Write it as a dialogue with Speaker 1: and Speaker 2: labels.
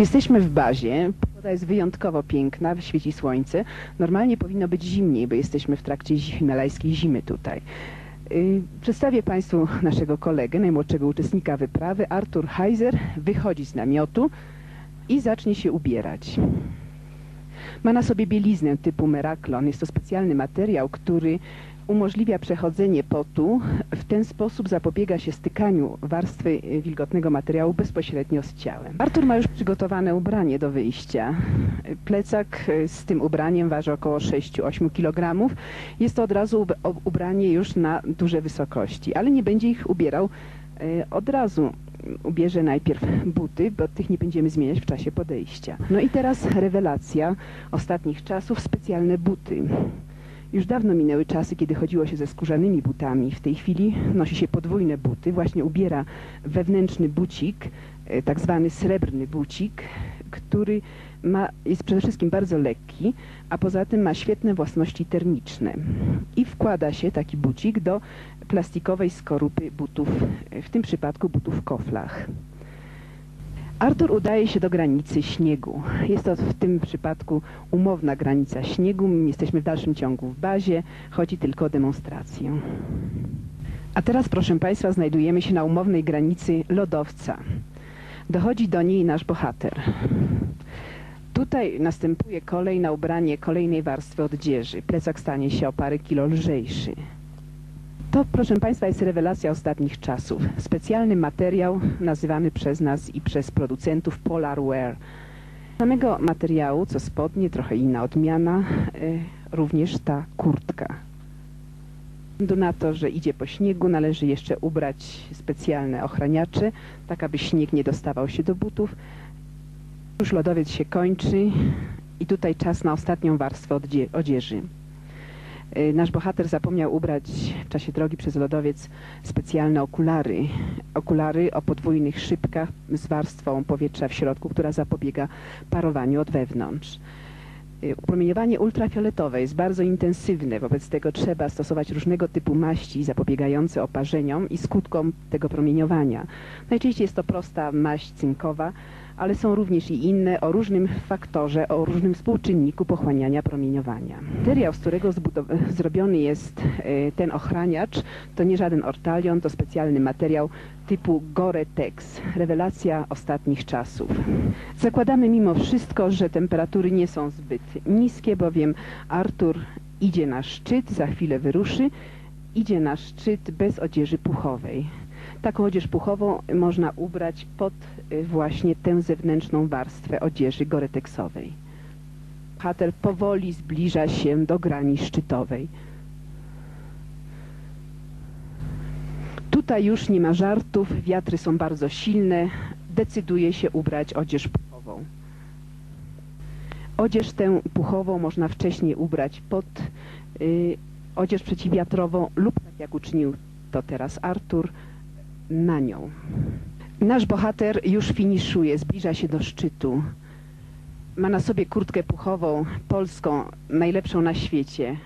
Speaker 1: Jesteśmy w bazie. Pogoda jest wyjątkowo piękna, świeci słońce. Normalnie powinno być zimniej, bo jesteśmy w trakcie himalajskiej zimy tutaj. Yy, Przedstawię Państwu naszego kolegę, najmłodszego uczestnika wyprawy. Artur Heiser wychodzi z namiotu i zacznie się ubierać. Ma na sobie bieliznę typu Meraklon. Jest to specjalny materiał, który umożliwia przechodzenie potu. W ten sposób zapobiega się stykaniu warstwy y, wilgotnego materiału bezpośrednio z ciałem. Artur ma już przygotowane ubranie do wyjścia. Plecak y, z tym ubraniem waży około 6-8 kg. Jest to od razu ubranie już na duże wysokości, ale nie będzie ich ubierał y, od razu. Ubierze najpierw buty, bo tych nie będziemy zmieniać w czasie podejścia. No i teraz rewelacja ostatnich czasów, specjalne buty. Już dawno minęły czasy, kiedy chodziło się ze skórzanymi butami. W tej chwili nosi się podwójne buty. Właśnie ubiera wewnętrzny bucik, e, tak zwany srebrny bucik, który ma, jest przede wszystkim bardzo lekki, a poza tym ma świetne własności termiczne. I wkłada się taki bucik do plastikowej skorupy butów, e, w tym przypadku butów koflach. Artur udaje się do granicy śniegu. Jest to w tym przypadku umowna granica śniegu. My Jesteśmy w dalszym ciągu w bazie. Chodzi tylko o demonstrację. A teraz, proszę Państwa, znajdujemy się na umownej granicy lodowca. Dochodzi do niej nasz bohater. Tutaj następuje kolej na ubranie kolejnej warstwy odzieży. Plecak stanie się o parę kilo lżejszy. To, proszę Państwa, jest rewelacja ostatnich czasów. Specjalny materiał nazywany przez nas i przez producentów Polar Wear. Samego materiału, co spodnie, trochę inna odmiana, y, również ta kurtka. Względu na to, że idzie po śniegu, należy jeszcze ubrać specjalne ochraniacze, tak aby śnieg nie dostawał się do butów. Już lodowiec się kończy i tutaj czas na ostatnią warstwę odzie- odzieży. Y, Nasz bohater zapomniał ubrać w czasie drogi przez lodowiec specjalne okulary. Okulary o podwójnych szybkach z warstwą powietrza w środku, która zapobiega parowaniu od wewnątrz. Y, Upromieniowanie ultrafioletowe jest bardzo intensywne, wobec tego trzeba stosować różnego typu maści zapobiegające oparzeniom i skutkom tego promieniowania. Najczęściej jest to prosta maść cynkowa, ale są również i inne o różnym faktorze, o różnym współczynniku pochłaniania promieniowania. Materiał, z którego zrobiony jest e, ten ochraniacz, to nie żaden ortalion, to specjalny materiał typu Gore-Tex, rewelacja ostatnich czasów. Zakładamy mimo wszystko, że temperatury nie są zbyt niskie, bowiem Artur idzie na szczyt, za chwilę wyruszy, idzie na szczyt bez odzieży puchowej. Taką odzież puchową można ubrać pod y, właśnie tę zewnętrzną warstwę odzieży goreteksowej. Bohater powoli zbliża się do grani szczytowej. Tutaj już nie ma żartów, wiatry są bardzo silne, decyduje się ubrać odzież puchową. Odzież tę puchową można wcześniej ubrać pod y, odzież przeciwwiatrową lub tak jak uczynił to teraz Artur, na nią. Nasz bohater już finiszuje, zbliża się do szczytu. Ma na sobie kurtkę puchową, polską, najlepszą na świecie.